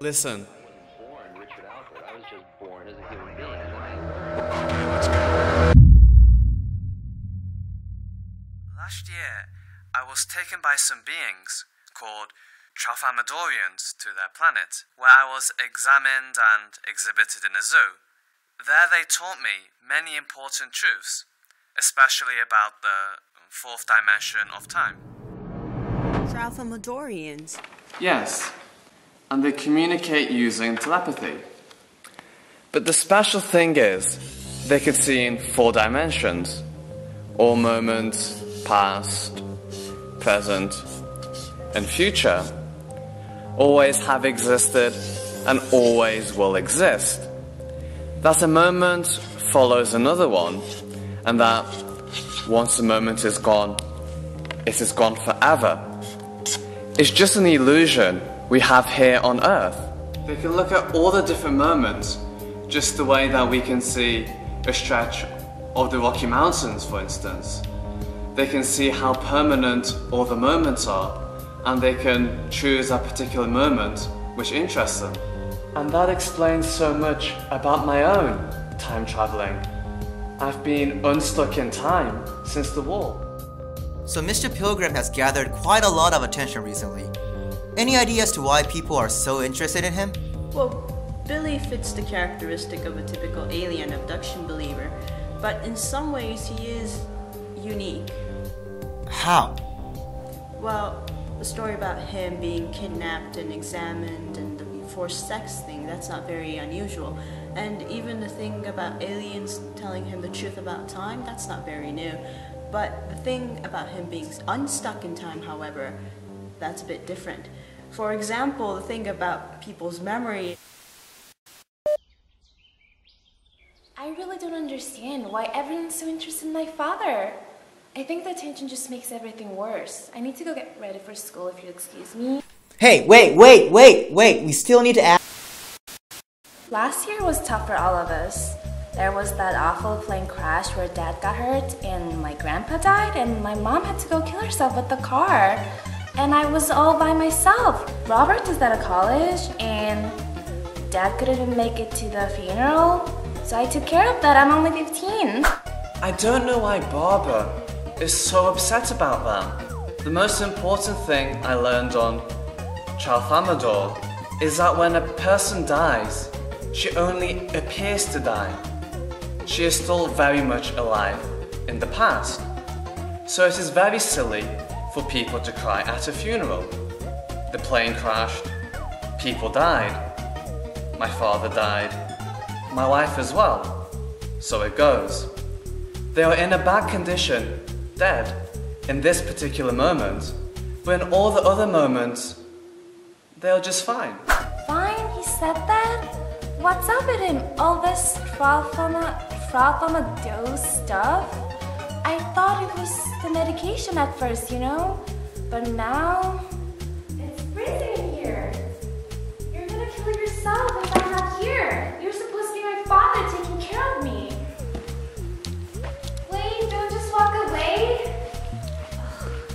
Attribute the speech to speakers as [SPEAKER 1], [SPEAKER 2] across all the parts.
[SPEAKER 1] Listen.
[SPEAKER 2] born Richard Alfred. I was just born as a human being. And then I
[SPEAKER 1] Last year, I was taken by some beings called Tralfamadorians to their planet, where I was examined and exhibited in a zoo. There they taught me many important truths, especially about the fourth dimension of time.
[SPEAKER 3] Tralfamadorians.
[SPEAKER 1] Yes, and they communicate using telepathy. But the special thing is, they can see in four dimensions all moments, past, present, and future, always have existed and always will exist. That a moment follows another one, and that once a moment is gone, it is gone forever. It's just an illusion we have here on Earth. They can look at all the different moments, just the way that we can see a stretch of the Rocky Mountains, for instance. They can see how permanent all the moments are, and they can choose a particular moment which interests them. And that explains so much about my own time traveling. I've been unstuck in time since the war.
[SPEAKER 4] So Mr. Pilgrim has gathered quite a lot of attention recently. Any idea as to why people are so interested in him?
[SPEAKER 3] Well, Billy fits the characteristic of a typical alien abduction believer, but in some ways he is unique.
[SPEAKER 4] How?
[SPEAKER 3] Well, the story about him being kidnapped and examined and the forced sex thing, that's not very unusual. And even the thing about aliens telling him the truth about time, that's not very new. But the thing about him being unstuck in time, however, that's a bit different. For example, the thing about people's memory.
[SPEAKER 5] I really don't understand why everyone's so interested in my father. I think the attention just makes everything worse. I need to go get ready for school if you'll excuse me.
[SPEAKER 4] Hey, wait, wait, wait, wait. We still need to ask.
[SPEAKER 5] Last year was tough for all of us. There was that awful plane crash where dad got hurt and my grandpa died and my mom had to go kill herself with the car. And I was all by myself. Robert is at a college and dad couldn't even make it to the funeral. So I took care of that. I'm only 15.
[SPEAKER 1] I don't know why Barbara is so upset about that. The most important thing I learned on Tralfamadore is that when a person dies, she only appears to die. She is still very much alive in the past. So it is very silly for people to cry at a funeral. The plane crashed, people died, my father died, my wife as well. So it goes. They are in a bad condition, dead, in this particular moment, but in all the other moments, they are just fine.
[SPEAKER 5] Fine, he said that? What's up with him? All this Tralfama, Tralfamadose stuff? I thought it was the medication at first, you know? But now... It's freezing in here. You're gonna kill yourself if I'm not here. You're supposed to be my father taking care of me. Wait, don't just walk away.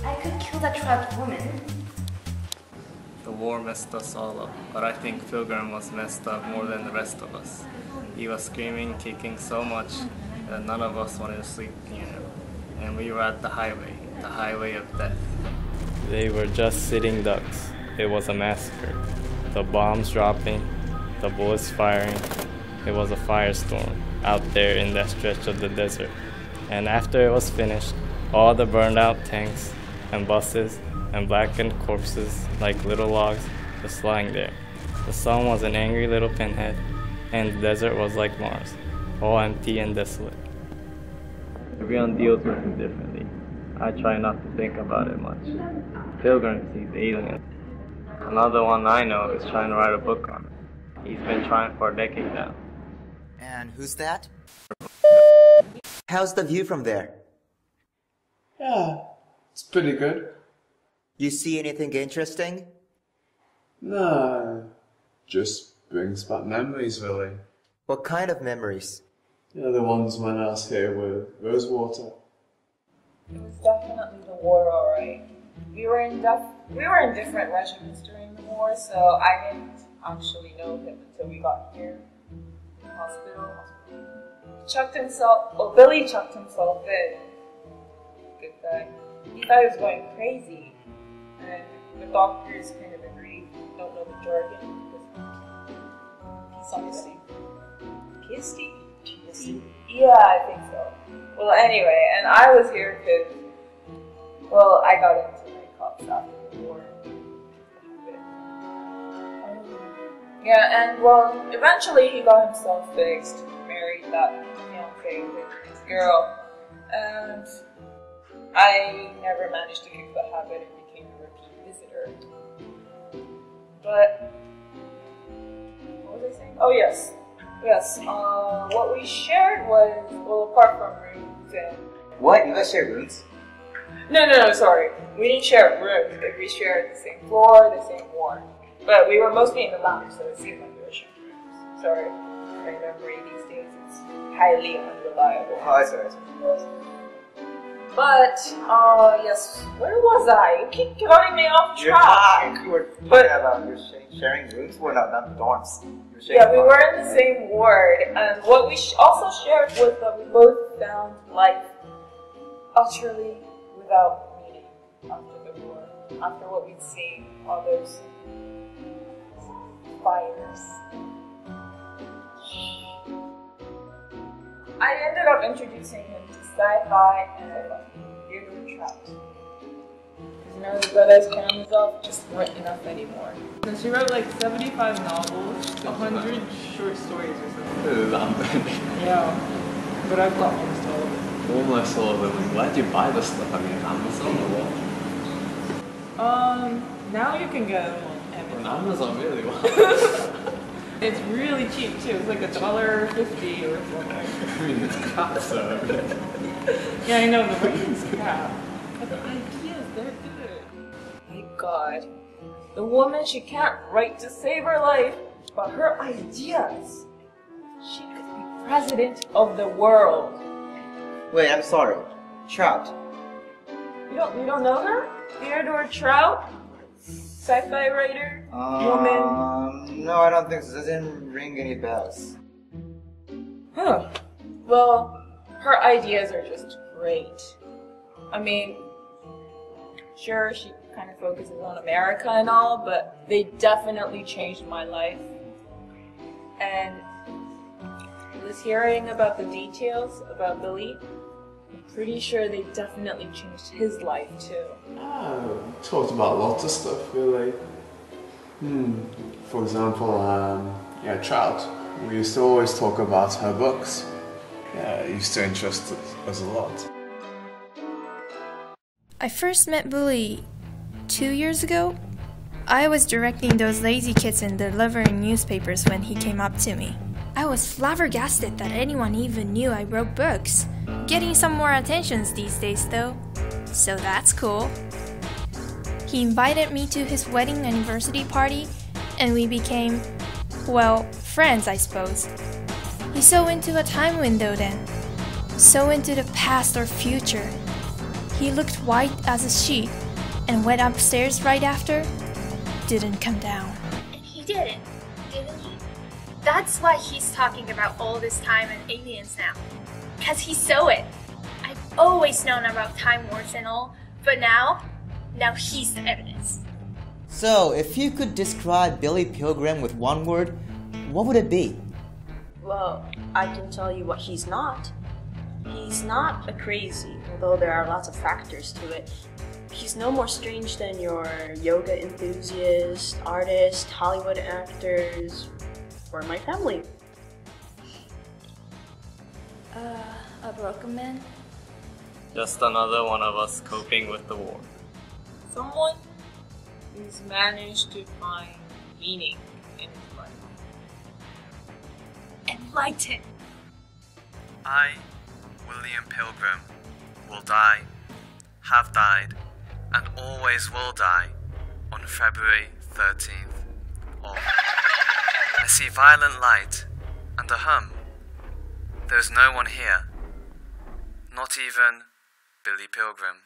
[SPEAKER 5] I could kill that trapped woman.
[SPEAKER 6] The war messed us all up, but I think Pilgrim was messed up more than the rest of us. He was screaming, kicking so much that none of us wanted to sleep him. And we were at the highway, the highway of death.
[SPEAKER 7] They were just sitting ducks. It was a massacre. The bombs dropping, the bullets firing. It was a firestorm out there in that stretch of the desert. And after it was finished, all the burned out tanks and buses and blackened corpses like little logs just lying there. The sun was an angry little pinhead, and the desert was like Mars, all empty and desolate. Everyone deals with it differently. I try not to think about it much. Pilgrim sees aliens. Another one I know is trying to write a book on it. He's been trying for a decade now.
[SPEAKER 4] And who's that? How's the view from there?
[SPEAKER 8] Yeah, it's pretty good.
[SPEAKER 4] You see anything interesting?
[SPEAKER 8] No, just brings back memories, really.
[SPEAKER 4] What kind of memories?
[SPEAKER 8] You know, the ones when I was here with Rosewater.
[SPEAKER 9] It was definitely the war, alright. We were in def- we were in different regiments during the war, so I didn't actually know him until we got here. in Hospital. Chucked himself, oh, Billy chucked himself in. Good guy. He thought he was going crazy. And the doctors kind of agreed, don't know the jargon. Because something. Kisty? Yeah, I think so. Well, anyway, and I was here because, well, I got into my cops after the war. Yeah, and well, eventually he got himself fixed, married that fiance with his girl, and I never managed to kick the habit and became a repeat visitor. But what was I saying? Oh yes, yes. Uh, what we shared was well, apart from rooms and
[SPEAKER 4] What? You guys share rooms?
[SPEAKER 9] no, no, no, sorry. We didn't share rooms, but we shared the same floor, the same ward. But we were mostly in the lounge, so it seemed like we were sharing rooms. Sorry. My memory these days is highly unreliable.
[SPEAKER 4] Oh, that's alright.
[SPEAKER 9] But, uh, yes, where was I? You keep cutting me off
[SPEAKER 4] You're
[SPEAKER 9] track.
[SPEAKER 4] talking, you were
[SPEAKER 9] But-
[SPEAKER 4] about you're sharing, sharing rooms? Well, not, not dorms. You were sharing
[SPEAKER 9] Yeah, we were in the same ward, and what we sh- also shared was that we both found life utterly without meaning after the war, after what we'd seen, all those fires. I ended up introducing him to sci-fi and Theodore Trout. Because now the Brothers Karamazov just weren't enough anymore.
[SPEAKER 10] And she wrote like 75 novels, 100 short stories or something. Yeah. But I've got almost all of it.
[SPEAKER 1] Almost all of them. Do you buy this stuff? I mean, Amazon or what?
[SPEAKER 10] Um, now you can get them on
[SPEAKER 1] On
[SPEAKER 10] Amazon.
[SPEAKER 1] Amazon, really? Wow.
[SPEAKER 10] It's really cheap too. It's like a dollar fifty or something.
[SPEAKER 1] I mean, it's crap, so.
[SPEAKER 10] Yeah, I know the writing's crap, but the ideas they're good.
[SPEAKER 9] My god. The woman, she can't write to save her life, but her ideas. She could be president of the world.
[SPEAKER 4] Wait, I'm sorry. Trout.
[SPEAKER 9] You don't, you don't know her? Theodore Trout? Sci-fi writer? woman?
[SPEAKER 4] Um, no, I don't think so. It doesn't ring any bells.
[SPEAKER 9] Huh. Well, her ideas are just great. I mean, sure, she kind of focuses on America and all, but they definitely changed my life. And I was hearing about the details about Billy. I'm pretty sure they definitely changed his life too.
[SPEAKER 8] Oh, talked about lots of stuff, really. Hmm. For example, um, yeah, Trout. We used to always talk about her books. Yeah, it used to interest us a lot.
[SPEAKER 11] I first met Bully two years ago. I was directing those lazy kids and delivering newspapers when he came up to me. I was flabbergasted that anyone even knew I wrote books. Getting some more attentions these days, though. So that's cool. He invited me to his wedding anniversary party, and we became, well, friends, I suppose. He's so into a time window then. So into the past or future. He looked white as a sheet and went upstairs right after. Didn't come down.
[SPEAKER 5] And he didn't, didn't he? That's why he's talking about all this time and aliens now. Because he saw it. I've always known about time wars and all, but now, now he's the evidence.
[SPEAKER 4] So, if you could describe Billy Pilgrim with one word, what would it be?
[SPEAKER 3] Well, I can tell you what he's not. He's not a crazy, although there are lots of factors to it. He's no more strange than your yoga enthusiast, artist, Hollywood actors, or my family.
[SPEAKER 11] Uh, a broken man?
[SPEAKER 6] Just another one of us coping with the war.
[SPEAKER 9] Someone who's managed to find meaning in his life.
[SPEAKER 5] Enlighten.
[SPEAKER 1] I, William Pilgrim, will die, have died, and always will die on February 13th of. I see violent light and a hum. There's no one here, not even Billy Pilgrim.